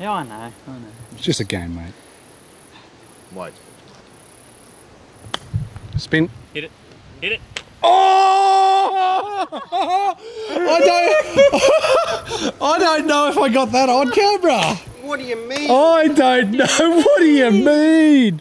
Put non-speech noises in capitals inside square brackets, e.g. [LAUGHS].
Yeah, I know, I know. It's just a game, mate. Wait. Spin. Hit it. Hit it. Oh! [LAUGHS] I don't. [LAUGHS] I don't know if I got that on camera. What do you mean? I don't know. What do you mean?